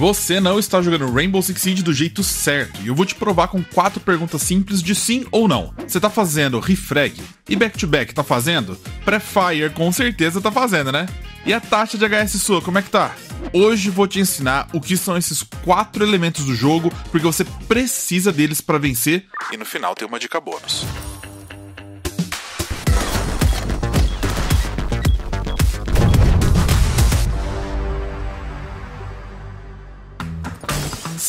Você não está jogando Rainbow Six Siege do jeito certo, e eu vou te provar com quatro perguntas simples de sim ou não. Você tá fazendo refrag e back-to-back tá fazendo? Pré-fire com certeza tá fazendo, né? E a taxa de HS sua, como é que tá? Hoje vou te ensinar o que são esses quatro elementos do jogo, porque você precisa deles para vencer, e no final tem uma dica bônus.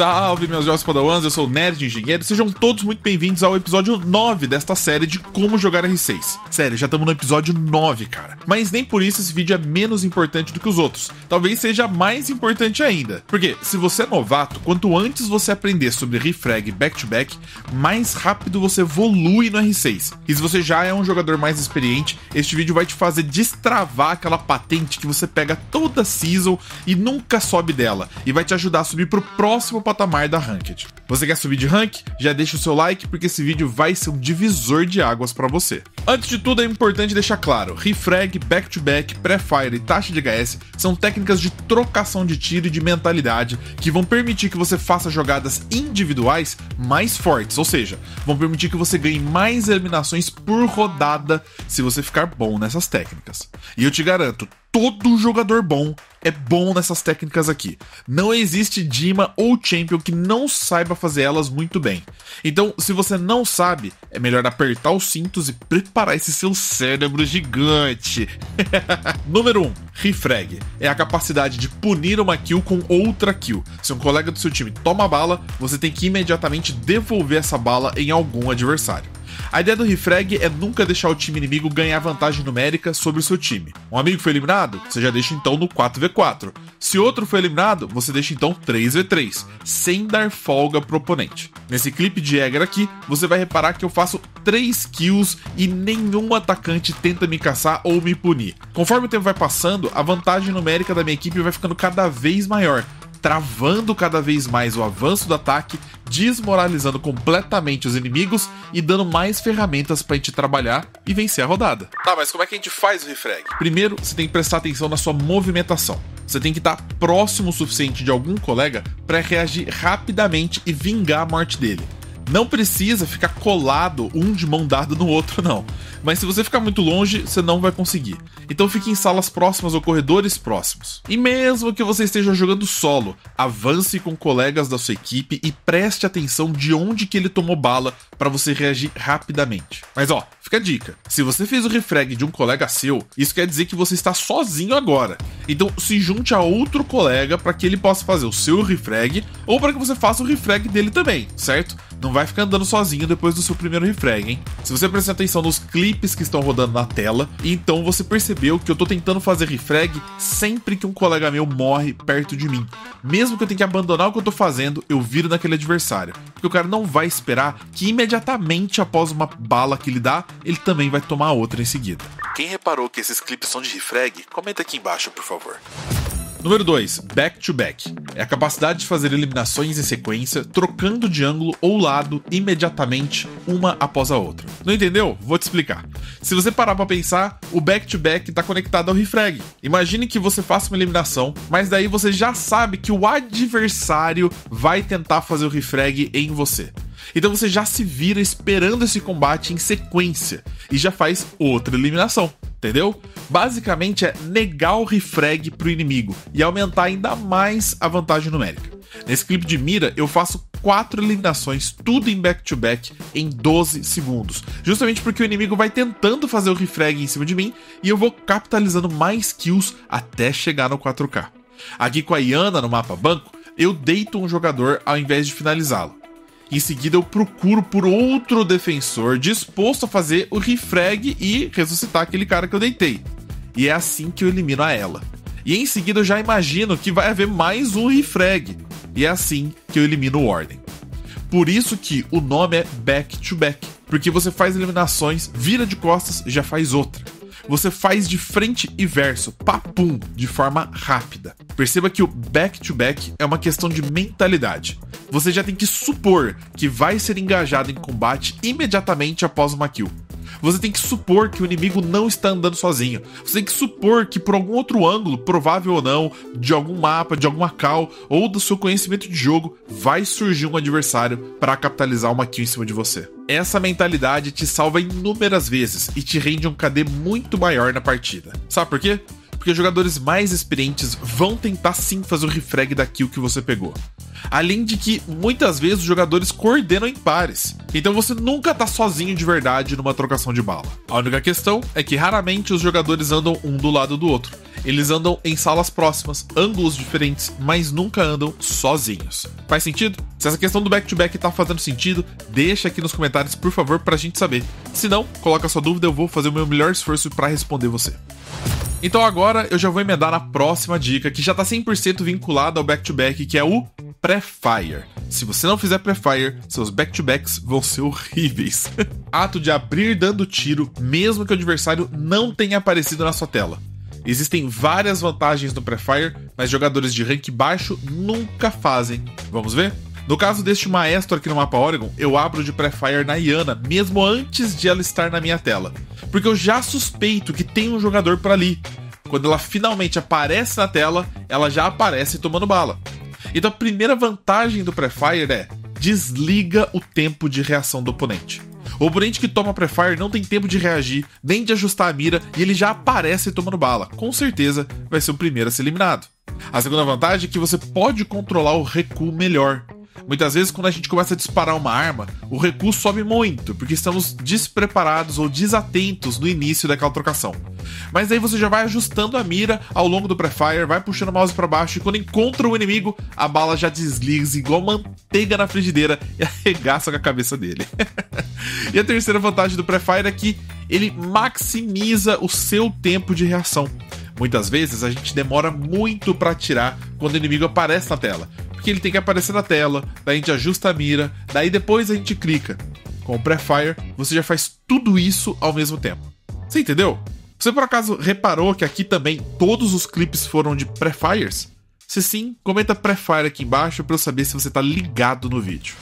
Salve, meus jovens padawans, eu sou o Nerd Engenheiro. Sejam todos muito bem-vindos ao episódio 9 desta série de como jogar R6. Sério, já estamos no episódio 9, cara. Mas nem por isso esse vídeo é menos importante do que os outros. Talvez seja mais importante ainda. Porque se você é novato, quanto antes você aprender sobre refrag back-to-back, mais rápido você evolui no R6. E se você já é um jogador mais experiente, este vídeo vai te fazer destravar aquela patente que você pega toda season e nunca sobe dela. E vai te ajudar a subir pro próximo patamar da Ranked. Você quer subir de rank? Já deixa o seu like porque esse vídeo vai ser um divisor de águas para você. Antes de tudo é importante deixar claro, refrag, back-to-back, pré-fire e taxa de HS são técnicas de trocação de tiro e de mentalidade que vão permitir que você faça jogadas individuais mais fortes, ou seja, vão permitir que você ganhe mais eliminações por rodada se você ficar bom nessas técnicas. E eu te garanto, todo jogador bom é bom nessas técnicas aqui. Não existe Dima ou Champion que não saiba fazer elas muito bem. Então, se você não sabe, é melhor apertar os cintos e preparar esse seu cérebro gigante. Número 1. Um, refrag. É a capacidade de punir uma kill com outra kill. Se um colega do seu time toma bala, você tem que imediatamente devolver essa bala em algum adversário. A ideia do refrag é nunca deixar o time inimigo ganhar vantagem numérica sobre o seu time. Um amigo foi eliminado? Você já deixa então no 4v4. Se outro foi eliminado, você deixa então 3v3, sem dar folga pro oponente. Nesse clipe de Jäger aqui, você vai reparar que eu faço 3 kills e nenhum atacante tenta me caçar ou me punir. Conforme o tempo vai passando, a vantagem numérica da minha equipe vai ficando cada vez maior, travando cada vez mais o avanço do ataque, desmoralizando completamente os inimigos e dando mais ferramentas pra gente trabalhar e vencer a rodada. Tá, mas como é que a gente faz o refrag? Primeiro, você tem que prestar atenção na sua movimentação. Você tem que estar próximo o suficiente de algum colega para reagir rapidamente e vingar a morte dele. Não precisa ficar colado um de mão dada no outro, não. Mas se você ficar muito longe, você não vai conseguir. Então fique em salas próximas ou corredores próximos. E mesmo que você esteja jogando solo, avance com colegas da sua equipe e preste atenção de onde que ele tomou bala para você reagir rapidamente. Mas ó, fica a dica. Se você fez o refrag de um colega seu, isso quer dizer que você está sozinho agora. Então se junte a outro colega para que ele possa fazer o seu refrag ou para que você faça o refrag dele também, certo? Não vai ficar andando sozinho depois do seu primeiro refrag, hein? Se você prestar atenção nos clipes que estão rodando na tela, então você percebeu que eu tô tentando fazer refrag sempre que um colega meu morre perto de mim. Mesmo que eu tenha que abandonar o que eu tô fazendo, eu viro naquele adversário. Porque o cara não vai esperar que imediatamente após uma bala que ele dá, ele também vai tomar outra em seguida. Quem reparou que esses clipes são de refrag, comenta aqui embaixo, por favor. Número 2, back-to-back. É a capacidade de fazer eliminações em sequência, trocando de ângulo ou lado imediatamente, uma após a outra. Não entendeu? Vou te explicar. Se você parar para pensar, o back-to-back está conectado ao refrag. Imagine que você faça uma eliminação, mas daí você já sabe que o adversário vai tentar fazer o refrag em você. Então você já se vira esperando esse combate em sequência e já faz outra eliminação entendeu? Basicamente é negar o refrag pro inimigo e aumentar ainda mais a vantagem numérica. Nesse clipe de mira, eu faço quatro eliminações, tudo em back-to-back, -back, em 12 segundos. Justamente porque o inimigo vai tentando fazer o refrag em cima de mim e eu vou capitalizando mais kills até chegar no 4K. Aqui com a Iana no mapa banco, eu deito um jogador ao invés de finalizá-lo. Em seguida, eu procuro por outro defensor disposto a fazer o refrag e ressuscitar aquele cara que eu deitei. E é assim que eu elimino a ela. E em seguida, eu já imagino que vai haver mais um refrag. E é assim que eu elimino o Ordem. Por isso que o nome é Back to Back, porque você faz eliminações, vira de costas e já faz outra você faz de frente e verso, papum, de forma rápida. Perceba que o back-to-back -back é uma questão de mentalidade. Você já tem que supor que vai ser engajado em combate imediatamente após uma kill. Você tem que supor que o inimigo não está andando sozinho. Você tem que supor que por algum outro ângulo, provável ou não, de algum mapa, de alguma cal ou do seu conhecimento de jogo, vai surgir um adversário para capitalizar uma kill em cima de você. Essa mentalidade te salva inúmeras vezes e te rende um KD muito maior na partida. Sabe por quê? Porque jogadores mais experientes vão tentar sim fazer o refrag da kill que você pegou. Além de que muitas vezes os jogadores coordenam em pares, então você nunca tá sozinho de verdade numa trocação de bala. A única questão é que raramente os jogadores andam um do lado do outro. Eles andam em salas próximas, ângulos diferentes, mas nunca andam sozinhos. Faz sentido? Se essa questão do back-to-back -back tá fazendo sentido, deixa aqui nos comentários, por favor, pra gente saber. Se não, coloca sua dúvida, eu vou fazer o meu melhor esforço para responder você. Então agora eu já vou emendar na próxima dica, que já tá 100% vinculada ao back-to-back, -back, que é o pré-fire. Se você não fizer pré-fire, seus back-to-backs vão ser horríveis. Ato de abrir dando tiro, mesmo que o adversário não tenha aparecido na sua tela. Existem várias vantagens no pré-fire, mas jogadores de rank baixo nunca fazem. Vamos ver? No caso deste maestro aqui no mapa Oregon, eu abro de pré-fire na Iana, mesmo antes de ela estar na minha tela. Porque eu já suspeito que tem um jogador por ali. Quando ela finalmente aparece na tela, ela já aparece tomando bala. Então a primeira vantagem do pré-fire é desliga o tempo de reação do oponente. O oponente que toma pré-fire não tem tempo de reagir, nem de ajustar a mira, e ele já aparece tomando bala. Com certeza vai ser o primeiro a ser eliminado. A segunda vantagem é que você pode controlar o recuo melhor. Muitas vezes, quando a gente começa a disparar uma arma, o recuo sobe muito, porque estamos despreparados ou desatentos no início daquela trocação. Mas aí você já vai ajustando a mira ao longo do pré-fire, vai puxando o mouse para baixo e quando encontra o inimigo, a bala já desliza igual manteiga na frigideira e arregaça com a cabeça dele. e a terceira vantagem do pré-fire é que ele maximiza o seu tempo de reação. Muitas vezes a gente demora muito para atirar quando o inimigo aparece na tela, porque ele tem que aparecer na tela, daí a gente ajusta a mira, daí depois a gente clica. Com o pré-fire, você já faz tudo isso ao mesmo tempo. Você entendeu? Você por acaso reparou que aqui também todos os clipes foram de pré-fires? Se sim, comenta pré-fire aqui embaixo para eu saber se você está ligado no vídeo.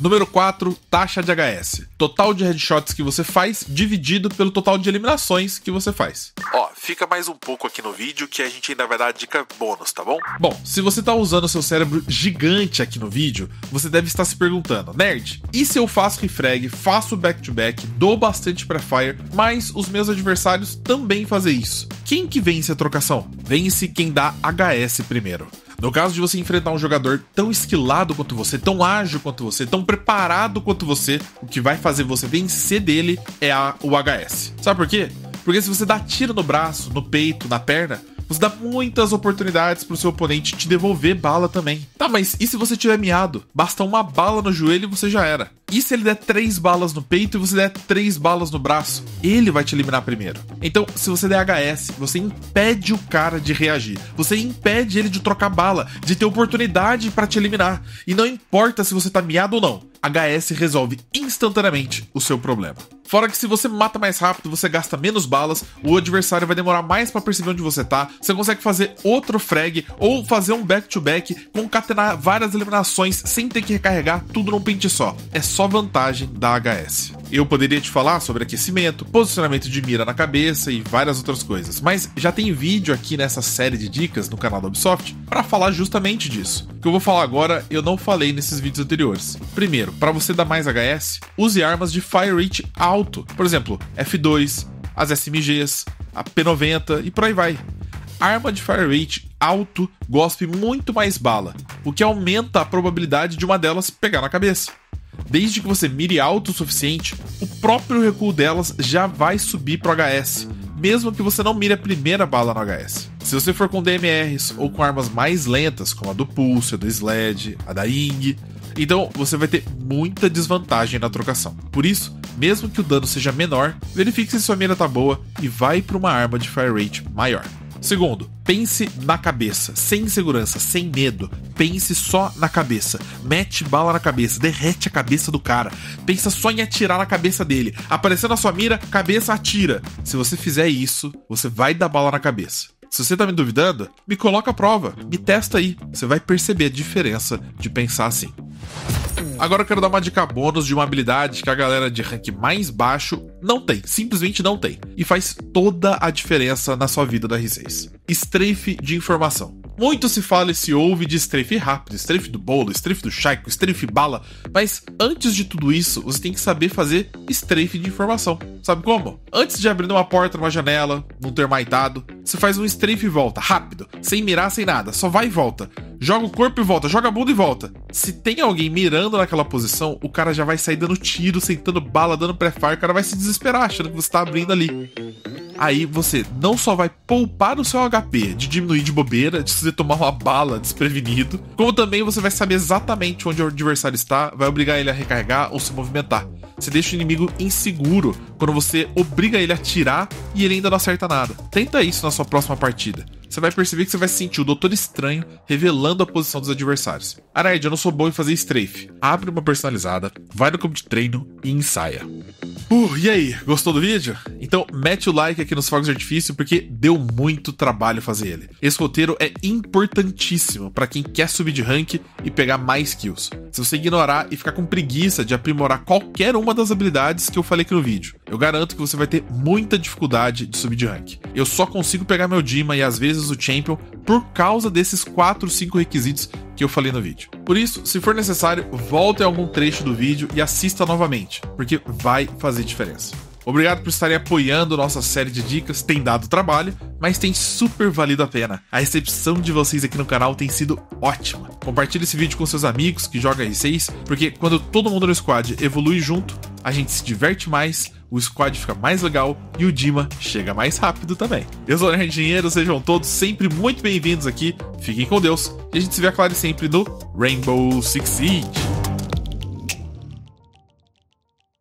Número 4, taxa de HS. Total de headshots que você faz dividido pelo total de eliminações que você faz. Ó, fica mais um pouco aqui no vídeo que a gente ainda vai dar dica bônus, tá bom? Bom, se você tá usando seu cérebro gigante aqui no vídeo, você deve estar se perguntando, nerd, e se eu faço refrag, faço back-to-back, -back, dou bastante pré-fire, mas os meus adversários também fazem isso? Quem que vence a trocação? Vence quem dá HS primeiro. No caso de você enfrentar um jogador tão esquilado quanto você, tão ágil quanto você, tão preparado quanto você, o que vai fazer você vencer dele é a, o HS. Sabe por quê? Porque se você dá tiro no braço, no peito, na perna, você dá muitas oportunidades pro seu oponente te devolver bala também. Tá, mas e se você tiver miado? Basta uma bala no joelho e você já era. E se ele der três balas no peito e você der três balas no braço? Ele vai te eliminar primeiro. Então, se você der HS, você impede o cara de reagir. Você impede ele de trocar bala, de ter oportunidade para te eliminar. E não importa se você tá miado ou não. HS resolve instantaneamente o seu problema. Fora que se você mata mais rápido, você gasta menos balas, o adversário vai demorar mais para perceber onde você tá, você consegue fazer outro frag ou fazer um back-to-back, -back, concatenar várias eliminações sem ter que recarregar tudo num pente só. É só vantagem da HS. Eu poderia te falar sobre aquecimento, posicionamento de mira na cabeça e várias outras coisas, mas já tem vídeo aqui nessa série de dicas no canal da Ubisoft para falar justamente disso. O que eu vou falar agora eu não falei nesses vídeos anteriores. Primeiro, para você dar mais HS, use armas de fire rate alto, por exemplo, F2, as SMGs, a P90 e por aí vai. Arma de fire rate alto gospe muito mais bala, o que aumenta a probabilidade de uma delas pegar na cabeça. Desde que você mire alto o suficiente, o próprio recuo delas já vai subir pro HS, mesmo que você não mire a primeira bala no HS. Se você for com DMRs ou com armas mais lentas, como a do Pulse, a do Sled, a da Ing, então você vai ter muita desvantagem na trocação. Por isso, mesmo que o dano seja menor, verifique se sua mira tá boa e vai para uma arma de fire rate maior. Segundo, pense na cabeça, sem insegurança, sem medo. Pense só na cabeça. Mete bala na cabeça, derrete a cabeça do cara. Pensa só em atirar na cabeça dele. Aparecendo na sua mira, cabeça atira. Se você fizer isso, você vai dar bala na cabeça. Se você tá me duvidando, me coloca a prova, me testa aí. Você vai perceber a diferença de pensar assim. Agora eu quero dar uma dica bônus de uma habilidade que a galera de rank mais baixo Não tem, simplesmente não tem. E faz toda a diferença na sua vida da R6. Strafe de informação. Muito se fala e se ouve de strafe rápido, strafe do bolo, strafe do Shaiko, strafe bala, mas antes de tudo isso, você tem que saber fazer strafe de informação. Sabe como? Antes de abrir uma porta, numa janela, num termaitado, você faz um strafe e volta, rápido, sem mirar, sem nada, só vai e volta. Joga o corpo e volta, joga a bunda e volta. Se tem alguém mirando naquela posição, o cara já vai sair dando tiro, sentando bala, dando pré-fire, o cara vai se desesperar achando que você tá abrindo ali aí você não só vai poupar o seu HP de diminuir de bobeira, de você tomar uma bala desprevenido, como também você vai saber exatamente onde o adversário está, vai obrigar ele a recarregar ou se movimentar. Você deixa o inimigo inseguro quando você obriga ele a tirar e ele ainda não acerta nada. Tenta isso na sua próxima partida você vai perceber que você vai sentir o Doutor Estranho revelando a posição dos adversários. Araid, eu não sou bom em fazer strafe. Abre uma personalizada, vai no campo de treino e ensaia. Uh, e aí, gostou do vídeo? Então mete o like aqui nos fogos de artifício porque deu muito trabalho fazer ele. Esse roteiro é importantíssimo para quem quer subir de rank e pegar mais kills. Se você ignorar e ficar com preguiça de aprimorar qualquer uma das habilidades que eu falei aqui no vídeo, eu garanto que você vai ter muita dificuldade de subir de rank. Eu só consigo pegar meu Dima e às vezes o Champion por causa desses 4, 5 requisitos que eu falei no vídeo. Por isso, se for necessário, volte a algum trecho do vídeo e assista novamente, porque vai fazer diferença. Obrigado por estarem apoiando nossa série de dicas, tem dado trabalho, mas tem super valido a pena. A recepção de vocês aqui no canal tem sido ótima. Compartilhe esse vídeo com seus amigos que jogam R6, porque quando todo mundo no squad evolui junto, a gente se diverte mais, o squad fica mais legal e o Dima chega mais rápido também. Eu sou o Nerd Dinheiro, sejam todos sempre muito bem-vindos aqui, fiquem com Deus e a gente se vê, claro, sempre no Rainbow Six Siege.